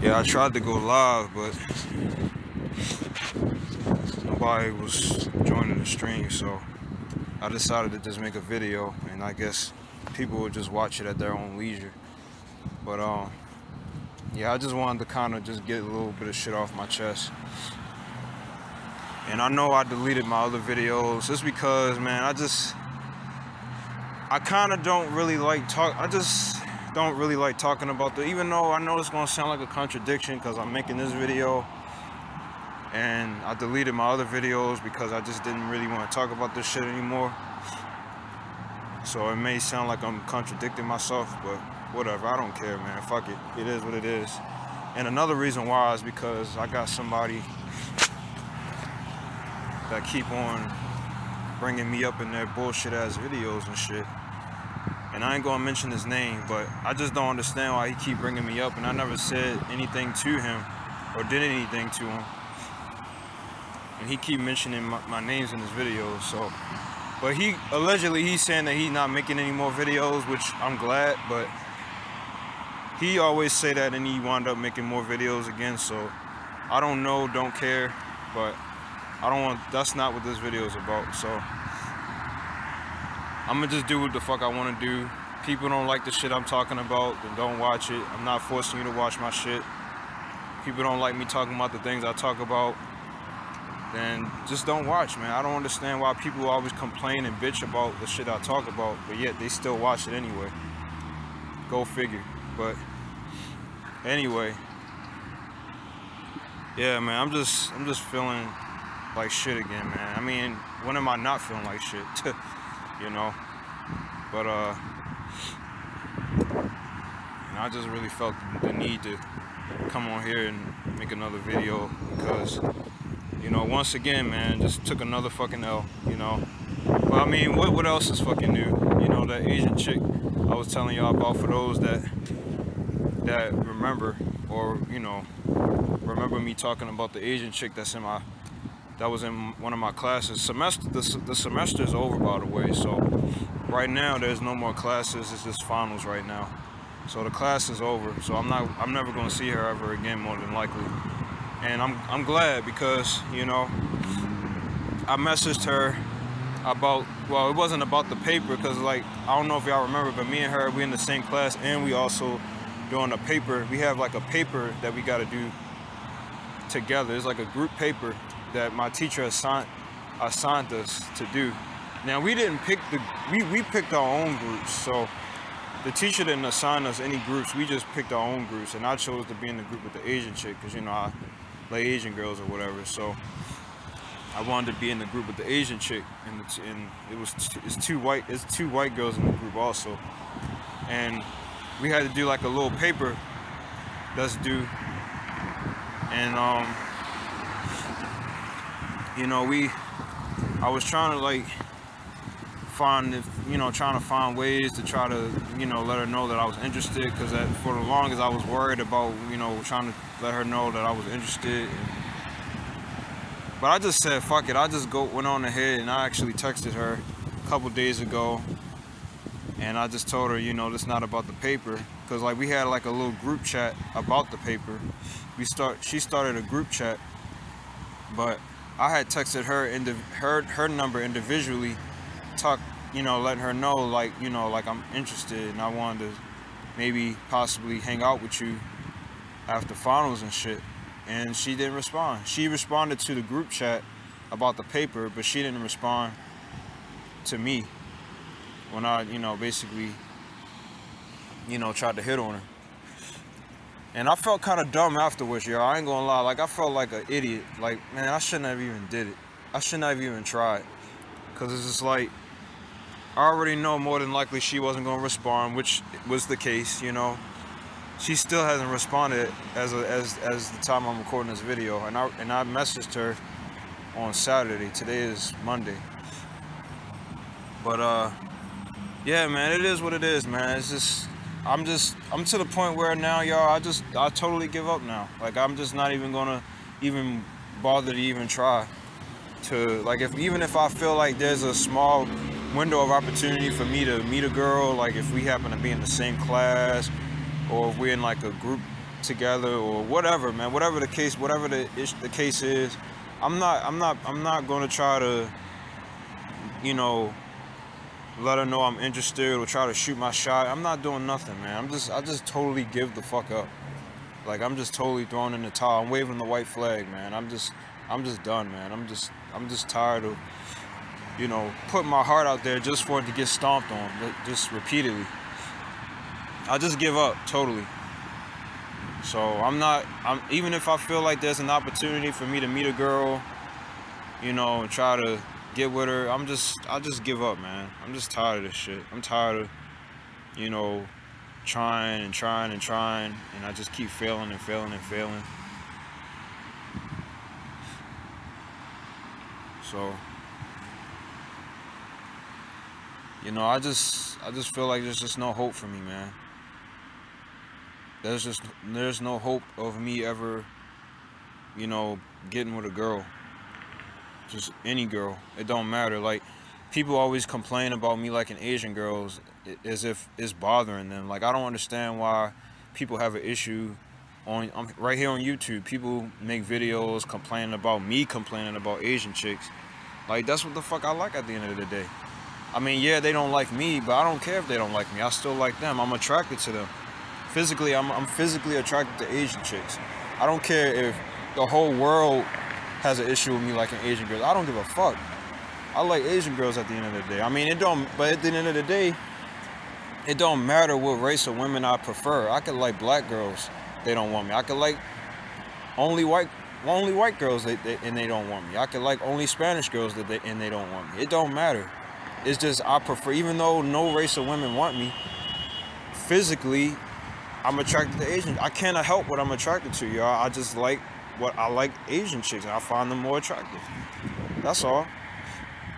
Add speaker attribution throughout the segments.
Speaker 1: Yeah, I tried to go live, but nobody was joining the stream, so I decided to just make a video, and I guess people would just watch it at their own leisure. But um, yeah, I just wanted to kind of just get a little bit of shit off my chest. And I know I deleted my other videos just because, man, I just, I kind of don't really like talk. I just don't really like talking about the, even though I know it's gonna sound like a contradiction because I'm making this video and I deleted my other videos because I just didn't really want to talk about this shit anymore. So it may sound like I'm contradicting myself, but whatever, I don't care, man. Fuck it. It is what it is. And another reason why is because I got somebody that keep on bringing me up in their bullshit ass videos and shit. And I ain't gonna mention his name, but I just don't understand why he keep bringing me up and I never said anything to him or did anything to him. And he keep mentioning my, my names in his videos, so. But he, allegedly he's saying that he's not making any more videos, which I'm glad, but he always say that and he wound up making more videos again, so I don't know, don't care, but I don't want, that's not what this video is about, so. I'm gonna just do what the fuck I wanna do. People don't like the shit I'm talking about, then don't watch it. I'm not forcing you to watch my shit. People don't like me talking about the things I talk about, then just don't watch, man. I don't understand why people always complain and bitch about the shit I talk about, but yet they still watch it anyway. Go figure. But anyway, yeah, man, I'm just I'm just feeling like shit again, man. I mean, when am I not feeling like shit? you know? But uh I just really felt the need to come on here and make another video because you know, once again, man, just took another fucking L, you know. But I mean, what what else is fucking new? You know, that Asian chick I was telling y'all about for those that that remember or, you know, remember me talking about the Asian chick that's in my that was in one of my classes. Semester the, the semester is over by the way, so right now there's no more classes, it's just finals right now. So the class is over, so I'm not I'm never gonna see her ever again more than likely and I'm I'm glad because you know I messaged her about well it wasn't about the paper because like I don't know if y'all remember but me and her we in the same class and we also doing a paper we have like a paper that we got to do together it's like a group paper that my teacher assigned assigned us to do now we didn't pick the we, we picked our own groups so the teacher didn't assign us any groups we just picked our own groups and I chose to be in the group with the Asian chick because you know I like Asian girls or whatever. So I wanted to be in the group with the Asian chick, and, and it was it's two white it's two white girls in the group also, and we had to do like a little paper that's due, and um, you know we I was trying to like find if you know trying to find ways to try to you know let her know that I was interested because for the longest I was worried about you know trying to let her know that I was interested. But I just said fuck it I just go went on ahead and I actually texted her a couple days ago and I just told her you know this not about the paper because like we had like a little group chat about the paper. We start she started a group chat but I had texted her into her her number individually talk, you know, letting her know, like, you know, like I'm interested and I wanted to maybe possibly hang out with you after finals and shit. And she didn't respond. She responded to the group chat about the paper, but she didn't respond to me when I, you know, basically, you know, tried to hit on her. And I felt kind of dumb afterwards, y'all. I ain't gonna lie. Like, I felt like an idiot. Like, man, I shouldn't have even did it. I shouldn't have even tried. Because it's just like, I already know more than likely she wasn't to respond, which was the case, you know. She still hasn't responded as a, as as the time I'm recording this video, and I and I messaged her on Saturday. Today is Monday. But uh, yeah, man, it is what it is, man. It's just I'm just I'm to the point where now, y'all, I just I totally give up now. Like I'm just not even gonna even bother to even try to like if even if I feel like there's a small window of opportunity for me to meet a girl, like if we happen to be in the same class or if we're in like a group together or whatever, man. Whatever the case, whatever the the case is, I'm not, I'm not, I'm not gonna try to, you know, let her know I'm interested or try to shoot my shot. I'm not doing nothing, man. I'm just, I just totally give the fuck up. Like I'm just totally throwing in the towel. I'm waving the white flag, man. I'm just, I'm just done, man. I'm just, I'm just tired of, you know, putting my heart out there just for it to get stomped on, just repeatedly. I just give up totally. So I'm not, I'm even if I feel like there's an opportunity for me to meet a girl, you know, and try to get with her, I'm just, I just give up, man. I'm just tired of this shit. I'm tired of, you know, trying and trying and trying, and I just keep failing and failing and failing. So, you know, I just, I just feel like there's just no hope for me, man there's just there's no hope of me ever you know getting with a girl just any girl. It don't matter. Like people always complain about me like an asian girls as if it's bothering them. Like i don't understand why people have an issue on I'm right here on youtube. People make videos complaining about me complaining about asian chicks. Like that's what the fuck i like at the end of the day. I mean yeah they don't like me but i don't care if they don't like me. I still like them. I'm attracted to them. Physically, I'm, I'm physically attracted to Asian chicks. I don't care if the whole world has an issue with me liking Asian girls. I don't give a fuck. I like Asian girls at the end of the day. I mean, it don't, but at the end of the day, it don't matter what race of women I prefer. I could like black girls, they don't want me. I could like only white, only white girls, they, they, and they don't want me. I could like only Spanish girls, that they, and they don't want me. It don't matter. It's just I prefer, even though no race of women want me, physically, I'm attracted to Asian. I cannot help what I'm attracted to, y'all. I just like what I like Asian chicks. I find them more attractive. That's all.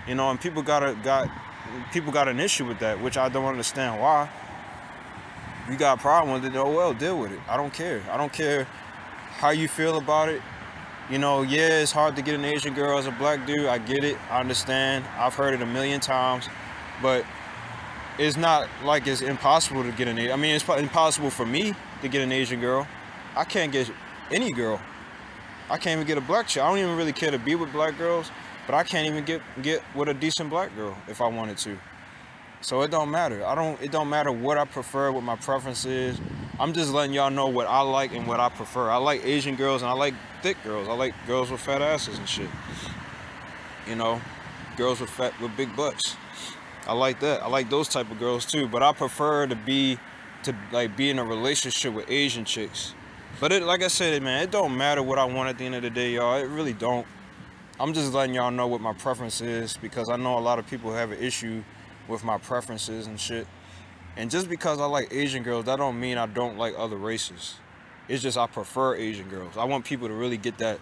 Speaker 1: You know, and people got a got people got an issue with that, which I don't understand why. You got a problem with it, oh well, deal with it. I don't care. I don't care how you feel about it. You know, yeah, it's hard to get an Asian girl as a black dude. I get it. I understand. I've heard it a million times. But it's not like it's impossible to get an I mean, it's impossible for me to get an Asian girl. I can't get any girl. I can't even get a black chick. I don't even really care to be with black girls, but I can't even get get with a decent black girl if I wanted to. So it don't matter. I don't. It don't matter what I prefer, what my preference is. I'm just letting y'all know what I like and what I prefer. I like Asian girls and I like thick girls. I like girls with fat asses and shit. You know, girls with fat with big butts. I like that. I like those type of girls too. But I prefer to be to like be in a relationship with Asian chicks. But it, like I said, man, it don't matter what I want at the end of the day, y'all. It really don't. I'm just letting y'all know what my preference is because I know a lot of people have an issue with my preferences and shit. And just because I like Asian girls, that don't mean I don't like other races. It's just I prefer Asian girls. I want people to really get that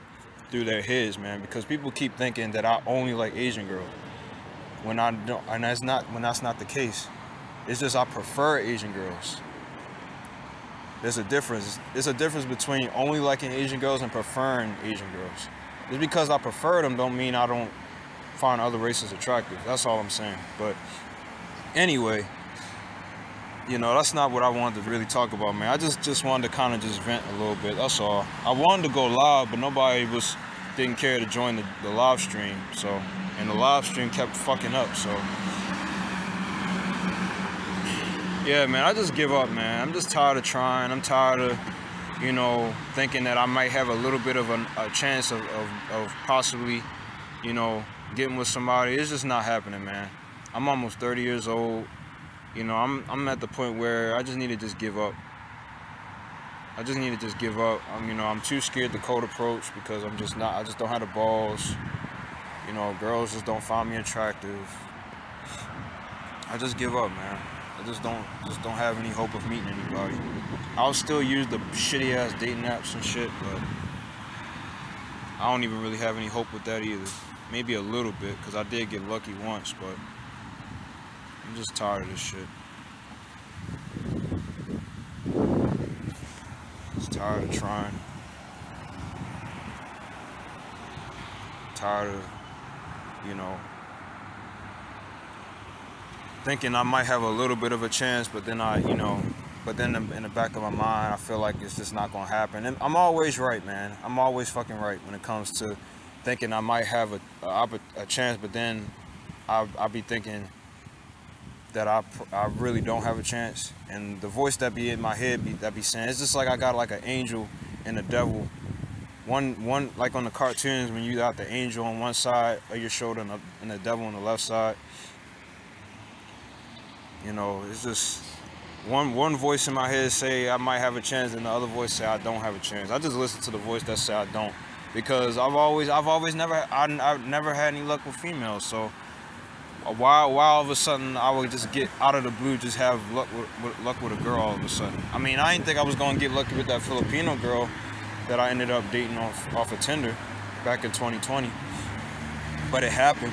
Speaker 1: through their heads, man, because people keep thinking that I only like Asian girls when I don't, and that's not when that's not the case. It's just I prefer Asian girls. There's a difference. There's a difference between only liking Asian girls and preferring Asian girls. Just because I prefer them don't mean I don't find other races attractive. That's all I'm saying. But anyway, you know, that's not what I wanted to really talk about, man. I just just wanted to kind of just vent a little bit. That's all. I wanted to go live, but nobody was didn't care to join the, the live stream. So and the live stream kept fucking up. So yeah, man, I just give up, man. I'm just tired of trying. I'm tired of you know thinking that I might have a little bit of a, a chance of, of, of possibly you know getting with somebody. It's just not happening, man. I'm almost 30 years old. You know, I'm I'm at the point where I just need to just give up. I just need to just give up. I'm, you know, I'm too scared to cold approach because I'm just not. I just don't have the balls. You know, girls just don't find me attractive. I just give up, man. I just don't just don't have any hope of meeting anybody. I'll still use the shitty ass dating apps and shit, but I don't even really have any hope with that either. Maybe a little bit, because I did get lucky once, but I'm just tired of this shit. Just tired of trying. Tired of you know, thinking I might have a little bit of a chance, but then I, you know, but then in the back of my mind, I feel like it's just not gonna happen. And I'm always right, man. I'm always fucking right when it comes to thinking I might have a, a, a chance, but then I'll, I'll, be thinking that I, I really don't have a chance. And the voice that be in my head be, that be saying, it's just like I got like an angel and a devil. One, one like on the cartoons when you got the angel on one side of your shoulder and the, and the devil on the left side. You know, it's just one one voice in my head say I might have a chance, and the other voice say I don't have a chance. I just listen to the voice that say I don't, because I've always I've always never I, I've never had any luck with females. So why why all of a sudden I would just get out of the blue just have luck with, with, luck with a girl all of a sudden? I mean I didn't think I was gonna get lucky with that Filipino girl that I ended up dating off off of Tinder back in 2020, but it happened.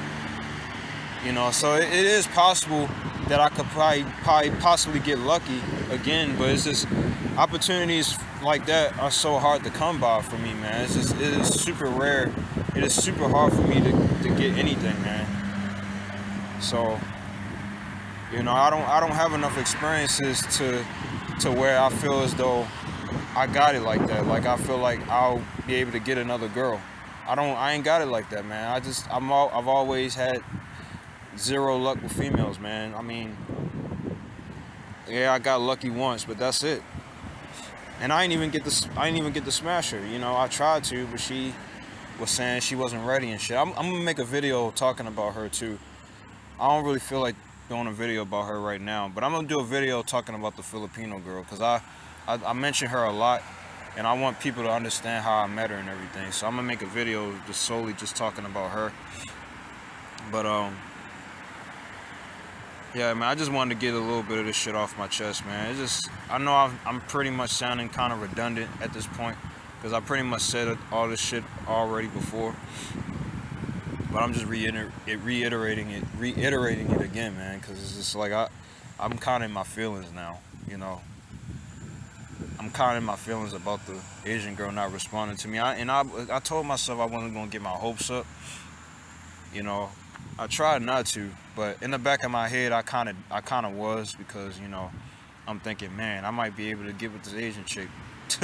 Speaker 1: You know, so it, it is possible that I could probably, probably possibly get lucky again, but it's just opportunities like that are so hard to come by for me, man. It's just it is super rare. It is super hard for me to, to get anything, man. So, you know, I don't I don't have enough experiences to to where I feel as though I got it like that. Like I feel like I'll be able to get another girl. I don't I ain't got it like that, man. I just I'm all, I've always had zero luck with females, man. I mean, yeah, I got lucky once, but that's it. And I didn't even get the I didn't even get to smash her. You know, I tried to, but she was saying she wasn't ready and shit. I'm, I'm gonna make a video talking about her too. I don't really feel like doing a video about her right now, but I'm gonna do a video talking about the Filipino girl because I, I I mention her a lot, and I want people to understand how I met her and everything. So I'm gonna make a video just solely just talking about her. But um, yeah, man, I just wanted to get a little bit of this shit off my chest, man. It's just, I know i am pretty much sounding kind of redundant at this point because I pretty much said all this shit already before. But I'm just reiter reiterating it, reiterating it again, man, because it's just like I, I'm kind of in my feelings now, you know. I'm kind of in my feelings about the Asian girl not responding to me. I, and I, I told myself I wasn't gonna get my hopes up, you know. I tried not to, but in the back of my head, I kind of, I kind of was because you know, I'm thinking, man, I might be able to get with this Asian chick.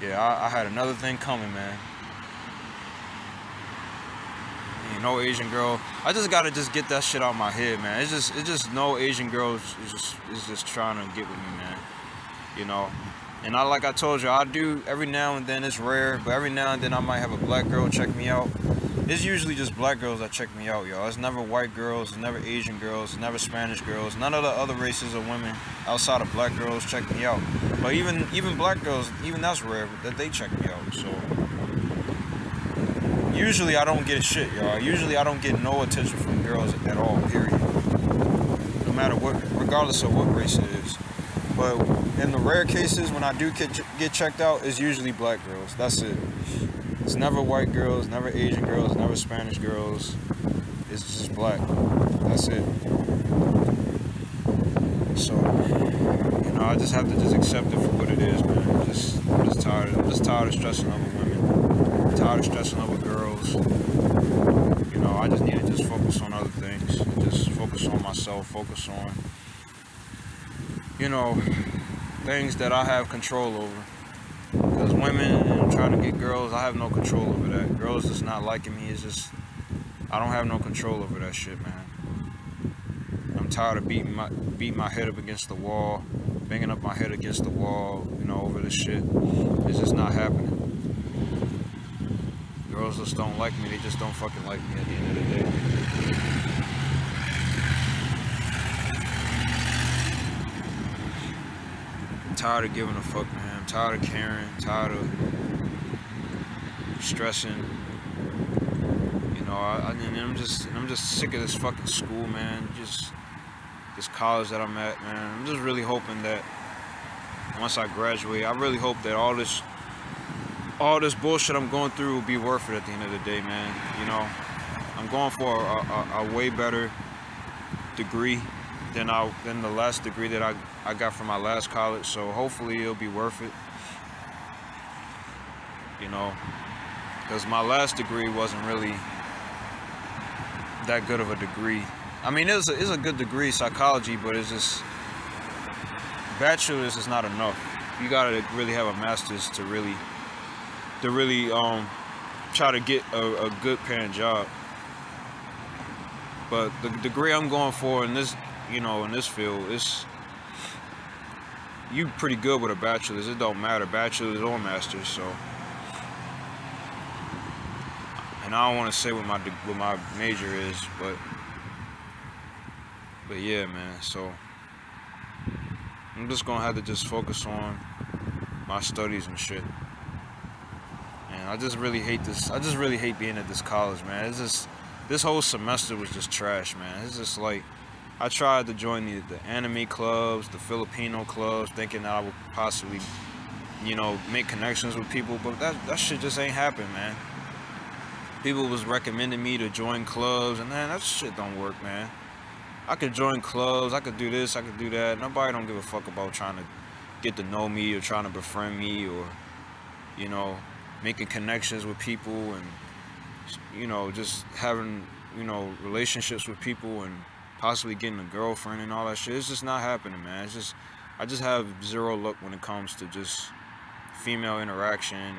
Speaker 1: yeah, I, I, had another thing coming, man. You know, Asian girl. I just gotta just get that shit out my head, man. It's just, it's just no Asian girl is just, is just trying to get with me, man. You know, and I, like I told you, I do every now and then. It's rare, but every now and then I might have a black girl check me out it's usually just black girls that check me out, y'all. It's never white girls, never Asian girls, never Spanish girls. None of the other races of women outside of black girls check me out. But even even black girls, even that's rare that they check me out. So usually I don't get shit, y'all. Usually I don't get no attention from girls at all, period. No matter what, regardless of what race it is. But in the rare cases when I do get, get checked out, it's usually black girls. That's it. It's never white girls, never Asian girls, never Spanish girls. It's just black. That's it. So, you know, I just have to just accept it for what it is, man. I'm just, I'm just tired. I'm just tired of stressing over women. I'm tired of stressing over girls. You know, I just need to just focus on other things. Just focus on myself. Focus on, you know, things that I have control over. Because women and trying to get girls, I have no control over that. Girls just not liking me. It's just, I don't have no control over that shit, man. I'm tired of beating my beating my head up against the wall, banging up my head against the wall, you know, over this shit. It's just not happening. Girls just don't like me. They just don't fucking like me at the end of the day. I'm tired of giving a fuck, man tired of caring, tired of stressing. You know, I, I I'm just I'm just sick of this fucking school, man. Just this college that I'm at, man. I'm just really hoping that once I graduate, I really hope that all this all this bullshit I'm going through will be worth it at the end of the day, man. You know, I'm going for a, a, a way better degree than I than the last degree that I, I got from my last college. So hopefully it'll be worth it. You know, because my last degree wasn't really that good of a degree. I mean, it's a, it's a good degree, psychology, but it's just bachelor's is not enough. You gotta really have a master's to really, to really um, try to get a, a good paying job. But the degree I'm going for in this, you know, in this field, is you pretty good with a bachelor's. It don't matter, bachelor's or master's. So, and I don't want to say what my what my major is, but but yeah, man. So I'm just gonna have to just focus on my studies and shit. And I just really hate this. I just really hate being at this college, man. It's just this whole semester was just trash, man. It's just like I tried to join the, the anime clubs, the Filipino clubs, thinking that I would possibly, you know, make connections with people, but that that shit just ain't happen, man. People was recommending me to join clubs, and man, that shit don't work, man. I could join clubs, I could do this, I could do that. Nobody don't give a fuck about trying to get to know me or trying to befriend me or, you know, making connections with people and you know, just having, you know, relationships with people and possibly getting a girlfriend and all that shit. It's just not happening, man. It's just, I just have zero luck when it comes to just female interaction and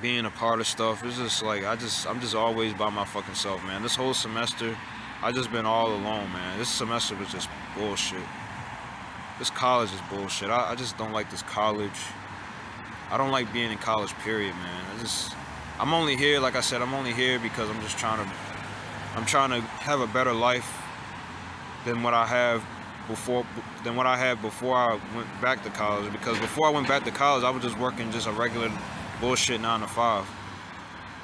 Speaker 1: being a part of stuff. It's just like, I just, I'm just always by my fucking self, man. This whole semester, I just been all alone, man. This semester was just bullshit. This college is bullshit. I, I just don't like this college. I don't like being in college, period, man. I just, I'm only here, like I said, I'm only here because I'm just trying to, I'm trying to have a better life than what I have before, than what I had before I went back to college. Because before I went back to college, I was just working just a regular bullshit nine to five,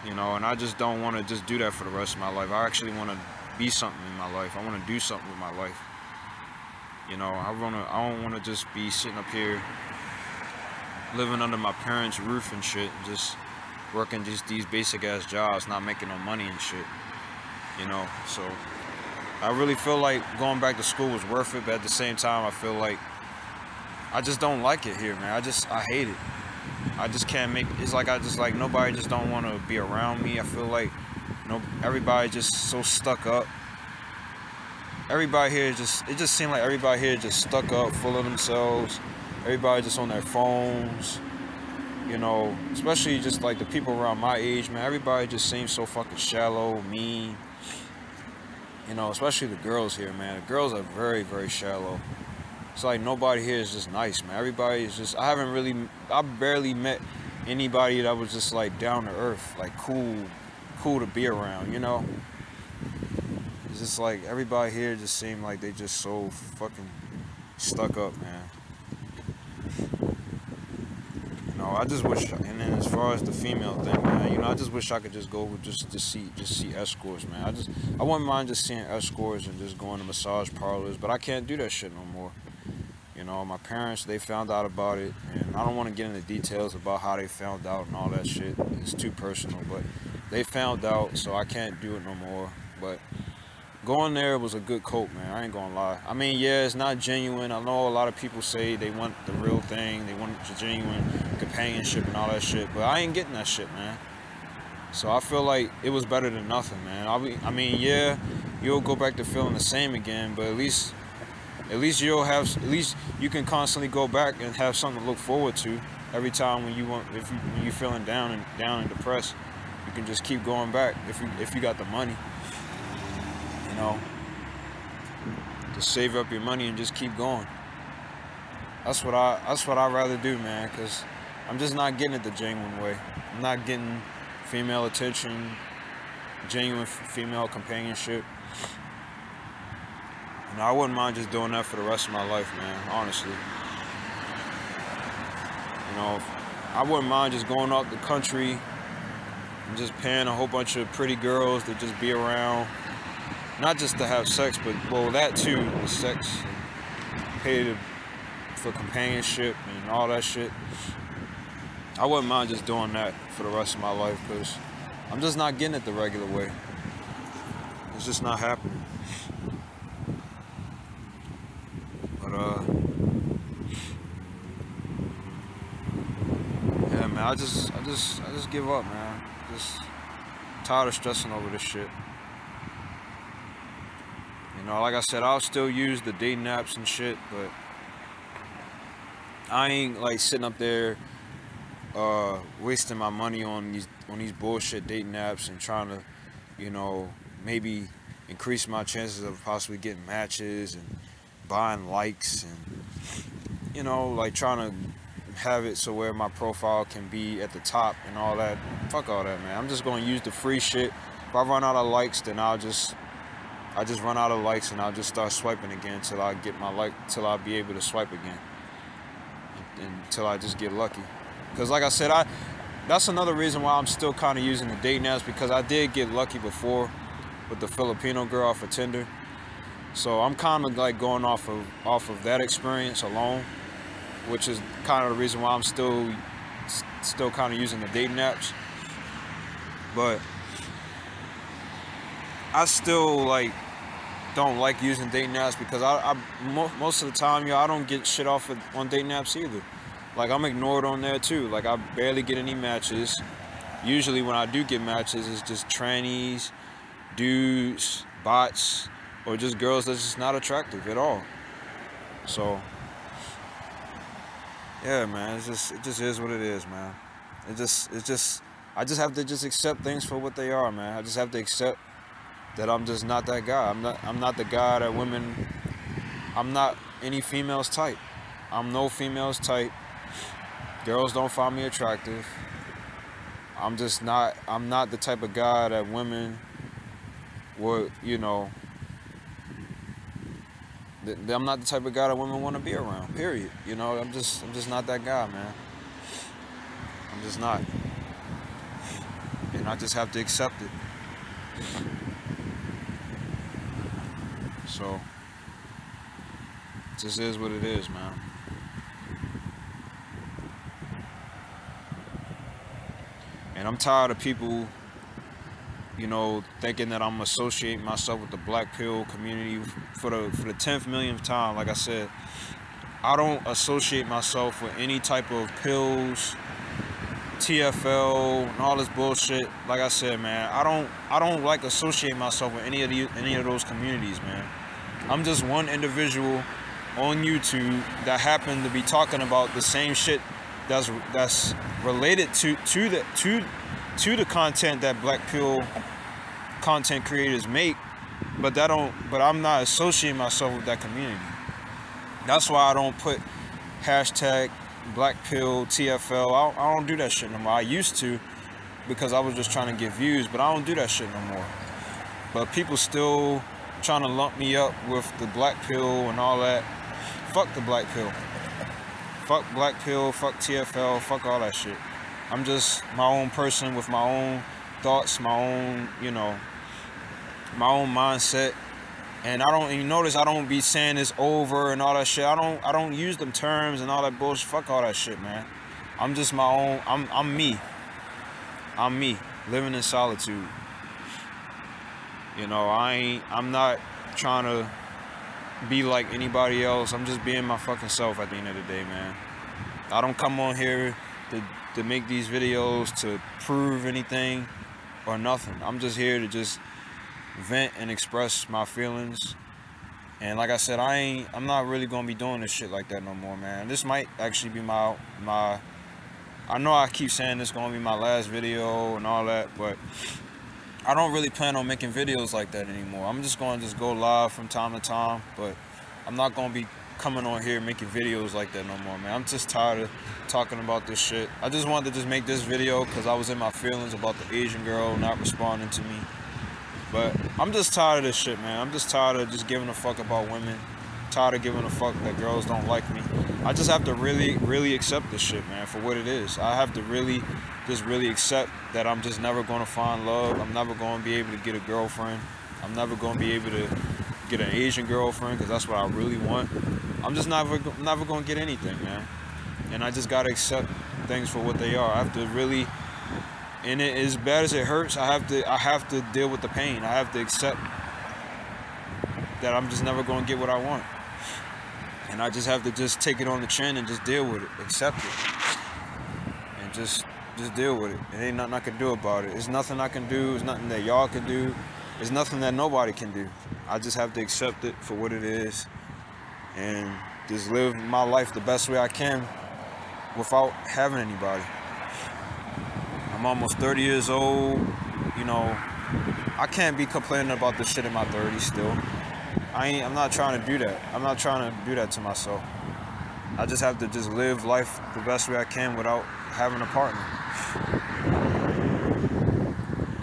Speaker 1: you know. And I just don't want to just do that for the rest of my life. I actually want to be something in my life. I want to do something with my life. You know, I want to. I don't want to just be sitting up here living under my parents' roof and shit, just working just these basic ass jobs, not making no money and shit. You know, so I really feel like going back to school was worth it, but at the same time, I feel like I just don't like it here, man. I just I hate it. I just can't make. It's like I just like nobody just don't want to be around me. I feel like no everybody just so stuck up. Everybody here just it just seemed like everybody here just stuck up, full of themselves. Everybody just on their phones you know, especially just like the people around my age, man, everybody just seems so fucking shallow, mean. You know, especially the girls here, man. The girls are very, very shallow. It's like nobody here is just nice, man. Everybody is just, I haven't really, I barely met anybody that was just like down to earth, like cool, cool to be around, you know? It's just like everybody here just seemed like they just so fucking stuck up, man. Know, I just wish, and then as far as the female thing, man, you know, I just wish I could just go just to see, just see escorts, man. I just, I wouldn't mind just seeing escorts and just going to massage parlors, but I can't do that shit no more. You know, my parents, they found out about it, and I don't want to get into details about how they found out and all that shit. It's too personal, but they found out, so I can't do it no more. But going there was a good cope, man. I ain't gonna lie. I mean, yeah, it's not genuine. I know a lot of people say they want the real thing, they want the genuine companionship and all that shit, but I ain't getting that shit, man. So I feel like it was better than nothing, man. I, be, I mean, yeah, you'll go back to feeling the same again, but at least, at least you'll have, at least you can constantly go back and have something to look forward to every time when you want, if you when you're feeling down and down and depressed, you can just keep going back if you if you got the money you know, just save up your money and just keep going. That's what I that's what I'd rather do, man, because I'm just not getting it the genuine way. I'm not getting female attention, genuine female companionship. And I wouldn't mind just doing that for the rest of my life, man, honestly. You know, I wouldn't mind just going out the country and just paying a whole bunch of pretty girls to just be around not just to have sex, but well, that too, the sex, to, for companionship and all that shit. I wouldn't mind just doing that for the rest of my life because I'm just not getting it the regular way. It's just not happening. But uh, yeah, man, I just, I just, I just give up, man. Just tired of stressing over this shit. You know, like I said, I'll still use the dating apps and shit, but I ain't like sitting up there uh, wasting my money on these on these bullshit dating apps and trying to, you know, maybe increase my chances of possibly getting matches and buying likes and you know, like trying to have it so where my profile can be at the top and all that. Fuck all that, man. I'm just gonna use the free shit. If I run out of likes, then I'll just I just run out of likes and I'll just start swiping again until I get my like till I'll be able to swipe again. Until I just get lucky. Cause like I said, I that's another reason why I'm still kind of using the dating apps because I did get lucky before with the Filipino girl off for Tinder. So I'm kind of like going off of off of that experience alone, which is kind of the reason why I'm still still kind of using the dating apps. But I still like don't like using dating apps because I, I most of the time, yo, I don't get shit off of, on dating apps either. Like I'm ignored on there too. Like I barely get any matches. Usually when I do get matches, it's just trannies, dudes, bots, or just girls that's just not attractive at all. So yeah, man, it's just it just is what it is, man. It just it's just I just have to just accept things for what they are, man. I just have to accept that I'm just not that guy. I'm not I'm not the guy that women I'm not any female's type. I'm no female's type. Girls don't find me attractive. I'm just not I'm not the type of guy that women would, you know, I'm not the type of guy that women want to be around. Period. You know, I'm just I'm just not that guy, man. I'm just not. And I just have to accept it. So, this is what it is, man. And I'm tired of people, you know, thinking that I'm associating myself with the black pill community for the for the tenth millionth time. Like I said, I don't associate myself with any type of pills, TFL, and all this bullshit. Like I said, man, I don't I don't like associate myself with any of the any of those communities, man. I'm just one individual on YouTube that happened to be talking about the same shit that's that's related to to the to to the content that Black Pill content creators make, but that don't but I'm not associating myself with that community. That's why I don't put hashtag Black Pill TFL. I, I don't do that shit no more. I used to because I was just trying to get views, but I don't do that shit no more. But people still trying to lump me up with the black pill and all that. Fuck the black pill. Fuck black pill, fuck TFL, fuck all that shit. I'm just my own person with my own thoughts, my own, you know, my own mindset. And I don't you notice I don't be saying this over and all that shit. I don't I don't use them terms and all that bullshit. Fuck all that shit, man. I'm just my own I'm I'm me. I'm me, living in solitude. You know, I ain't, I'm not trying to be like anybody else. I'm just being my fucking self at the end of the day, man. I don't come on here to, to make these videos to prove anything or nothing. I'm just here to just vent and express my feelings. And like I said, I ain't, I'm not really gonna be doing this shit like that no more, man. This might actually be my, my, I know I keep saying this gonna be my last video and all that, but I don't really plan on making videos like that anymore. I'm just going to just go live from time to time, but I'm not going to be coming on here making videos like that no more, man. I'm just tired of talking about this shit. I just wanted to just make this video because I was in my feelings about the Asian girl not responding to me. But I'm just tired of this shit, man. I'm just tired of just giving a fuck about women. Tired of giving a fuck that girls don't like me. I just have to really, really accept this shit, man, for what it is. I have to really, just really accept that I'm just never going to find love. I'm never going to be able to get a girlfriend. I'm never going to be able to get an Asian girlfriend because that's what I really want. I'm just never, never going to get anything, man. And I just got to accept things for what they are. I have to really, and it, as bad as it hurts, I have to, I have to deal with the pain. I have to accept that I'm just never going to get what I want. And I just have to just take it on the chin and just deal with it, accept it, and just just deal with it. It ain't nothing I can do about it. It's nothing I can do. It's nothing that y'all can do. it's nothing that nobody can do. I just have to accept it for what it is and just live my life the best way I can without having anybody. I'm almost 30 years old, you know, I can't be complaining about this shit in my 30s still. I ain't, I'm not trying to do that. I'm not trying to do that to myself. I just have to just live life the best way I can without having a partner.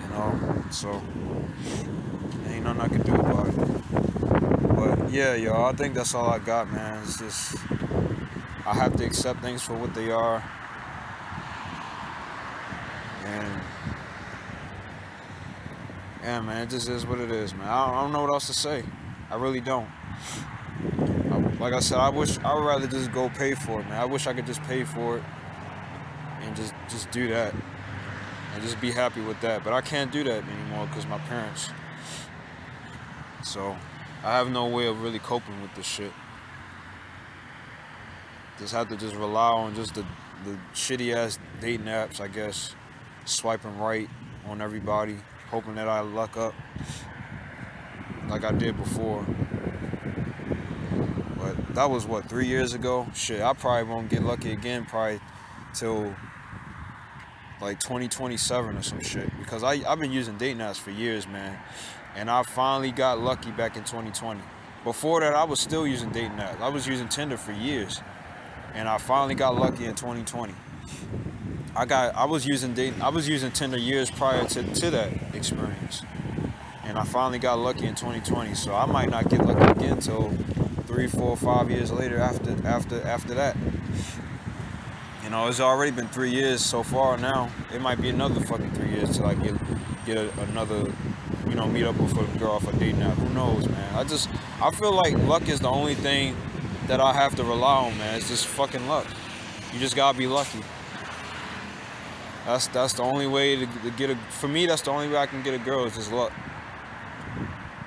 Speaker 1: You know, so ain't nothing I can do about it. But yeah, yo, I think that's all I got, man. It's just I have to accept things for what they are. And yeah, man, it just is what it is, man. I don't, I don't know what else to say. I really don't. I, like I said, I wish I would rather just go pay for it, man. I wish I could just pay for it and just just do that and just be happy with that. But I can't do that anymore because my parents. So I have no way of really coping with this shit. Just have to just rely on just the the shitty ass dating apps, I guess. Swiping right on everybody hoping that I luck up like I did before. But that was what three years ago. Shit, I probably won't get lucky again probably till like 2027 or some shit because I I've been using dating apps for years, man, and I finally got lucky back in 2020. Before that, I was still using dating apps. I was using Tinder for years, and I finally got lucky in 2020. I got I was using date I was using Tinder years prior to, to that experience. And I finally got lucky in 2020. So I might not get lucky again until three, four, five years later after after after that. You know, it's already been three years so far now. It might be another fucking three years till I get get a, another, you know, meet up with a girl off a date now. Who knows, man? I just I feel like luck is the only thing that I have to rely on, man. It's just fucking luck. You just gotta be lucky. That's that's the only way to, to, get a. For me, that's the only way I can get a girl is just luck.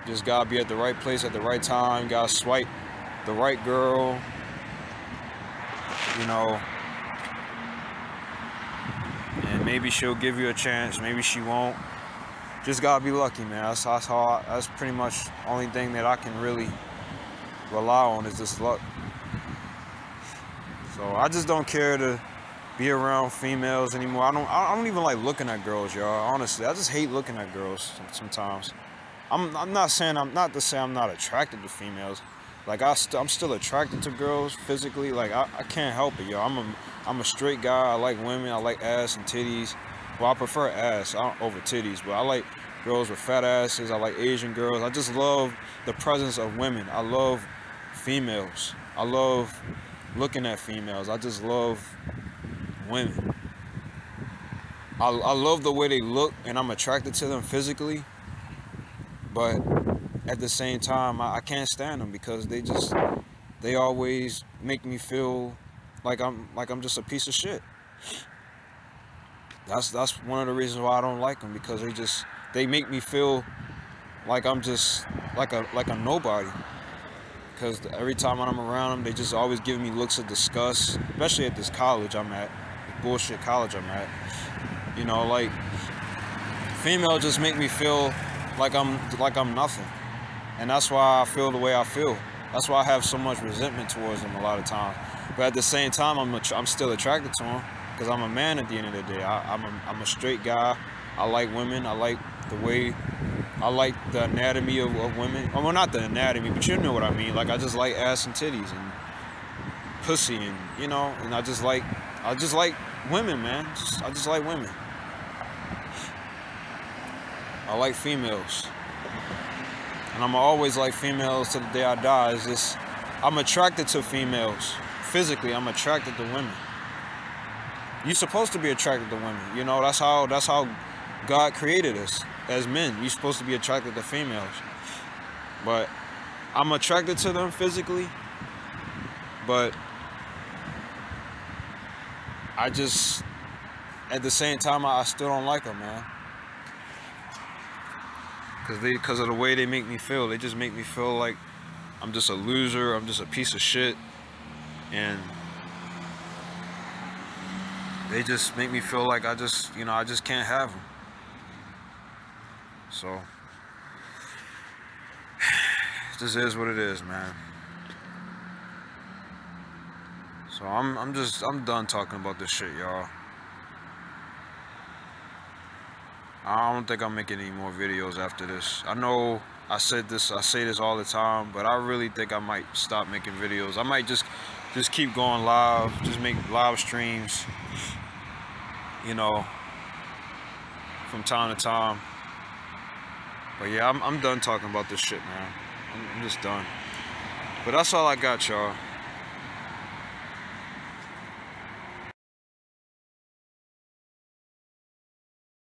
Speaker 1: Just gotta be at the right place at the right time. Gotta swipe the right girl. You know. And maybe she'll give you a chance. Maybe she won't. Just gotta be lucky, man. That's, that's how. I, that's pretty much only thing that I can really rely on is just luck. So I just don't care to be around females anymore. I don't I don't even like looking at girls, y'all. Honestly, I just hate looking at girls sometimes. I'm I'm not saying I'm not to say I'm not attracted to females. Like I st I'm still attracted to girls physically. Like I, I can't help it, yo. I'm a I'm a straight guy. I like women. I like ass and titties. Well, I prefer ass over titties, but I like girls with fat asses. I like Asian girls. I just love the presence of women. I love females. I love looking at females. I just love women. I, I love the way they look and I'm attracted to them physically. But at the same time, I, I can't stand them because they just, they always make me feel like I'm, like I'm just a piece of shit. That's, that's one of the reasons why I don't like them because they just, they make me feel like I'm just like a, like a nobody because every time I'm around them, they just always give me looks of disgust, especially at this college I'm at bullshit college I'm at. You know, like female just make me feel like I'm like I'm nothing, and that's why I feel the way I feel. That's why I have so much resentment towards them a lot of times. But at the same time, I'm I'm still attracted to them because I'm a man at the end of the day. I, am a, I'm a straight guy. I like women. I like the way I like the anatomy of, of women. Oh, well, not the anatomy, but you know what I mean. Like I just like ass and titties and pussy and you know, and I just like I just like women, man. Just, I just like women. I like females. And I'm always like females to the day I die. Is this I'm attracted to females. Physically, I'm attracted to women. You're supposed to be attracted to women. You know, that's how that's how God created us as men. You're supposed to be attracted to females. But I'm attracted to them physically. But I just, at the same time, I, still don't like them, man. Cause they, cause of the way they make me feel. They just make me feel like I'm just a loser. I'm just a piece of shit, and they just make me feel like I just, you know, I just can't have them. So, This is what it is, man. So I'm I'm just I'm done talking about this shit, y'all. I don't think I'm making any more videos after this. I know I said this I say this all the time, but I really think I might stop making videos. I might just just keep going live, just make live streams. You know, from time to time. But yeah, I'm, I'm done talking about this shit, man. I'm, I'm just done. But that's all I got, y'all.